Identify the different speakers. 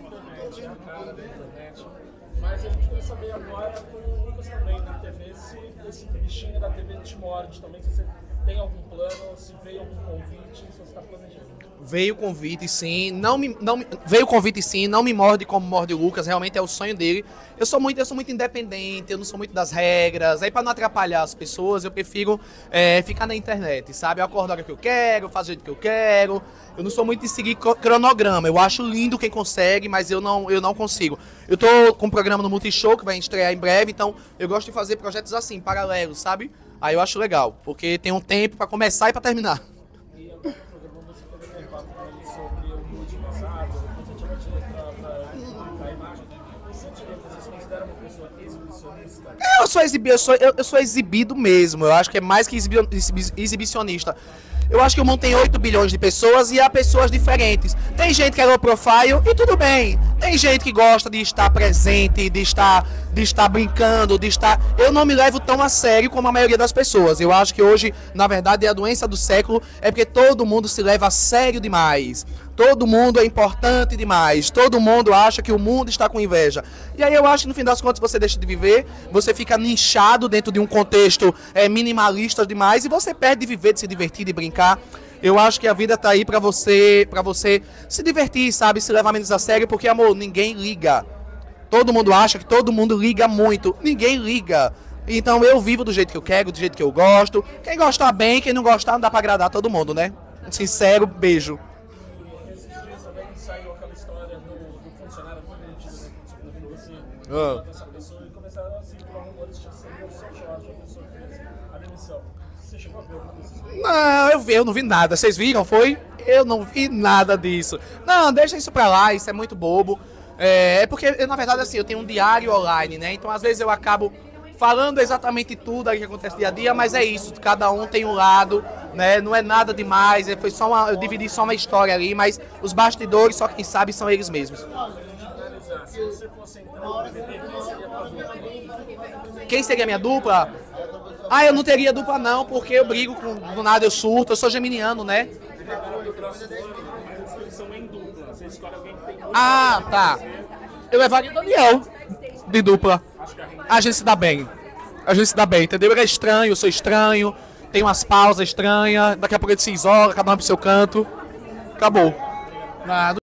Speaker 1: internet, é a cara da internet. Mas a gente quer saber agora com o Lucas também na TV, se esse bichinho da TV te morde também, se você tem algum plano, se veio algum convite, se você está planejando.
Speaker 2: Veio convite, sim. Não me, não me- veio convite, sim. Não me morde como morde o Lucas. Realmente é o sonho dele. Eu sou muito, eu sou muito independente. Eu não sou muito das regras. Aí para não atrapalhar as pessoas, eu prefiro é, ficar na internet, sabe? Eu acordo a hora que eu quero, faço o jeito que eu quero. Eu não sou muito de seguir cro- cronograma. Eu acho lindo quem consegue, mas eu não, eu não consigo. Eu tô com um programa no Multishow que vai estrear em breve, então eu gosto de fazer projetos assim, paralelos, sabe? Aí eu acho legal, porque tem um tempo para começar e para terminar.
Speaker 1: Exibicionista?
Speaker 2: Eu sou, exibi eu, sou, eu, eu sou exibido mesmo. Eu acho que é mais que exibi exibi- exibicionista. Eu acho que o mundo tem 8 bilhões de pessoas e há pessoas diferentes. Tem gente que é low profile e tudo bem. Tem gente que gosta de estar presente, de estar, de estar brincando, de estar. Eu não me levo tão a sério como a maioria das pessoas. Eu acho que hoje, na verdade, a doença do século é porque todo mundo se leva a sério demais. Todo mundo é importante demais. Todo mundo acha que o mundo está com inveja. E aí eu acho que no fim das contas você deixa de viver, você fica nichado dentro de um contexto é, minimalista demais e você perde de viver, de se divertir, de brincar. Eu acho que a vida tá aí pra você, para você se divertir, sabe, se levar menos a sério, porque amor, ninguém liga. Todo mundo acha que todo mundo liga muito. Ninguém liga. Então eu vivo do jeito que eu quero, do jeito que eu gosto. Quem gostar bem, quem não gostar, não dá pra agradar todo mundo, né? Sincero, beijo.
Speaker 1: Assim,
Speaker 2: Ah.
Speaker 1: Você chegou a ver alguma
Speaker 2: Não, eu, vi, eu não vi nada. Vocês viram, foi? Eu não vi nada disso. Não, deixa isso pra lá, isso é muito bobo. É, é porque, eu, na verdade, assim, eu tenho um diário online, né? Então, às vezes, eu acabo falando exatamente tudo que acontece dia a dia, mas é isso, cada um tem um lado, né? Não é nada demais, é- foi só uma, eu dividi só uma história ali, mas os bastidores, só quem sabe, são eles mesmos.
Speaker 1: Quem seria
Speaker 2: minha dupla? Ah, eu não teria dupla não, porque eu brigo com do nada, eu surto, eu sou geminiano, né? Ah, tá. Eu levaria o Daniel de dupla. A gente se dá bem. A gente se dá bem, entendeu? Ele é estranho, eu sou estranho. Tem umas pausas estranhas. Daqui a pouco ele se isola, cada um pro seu canto. Acabou. Nada.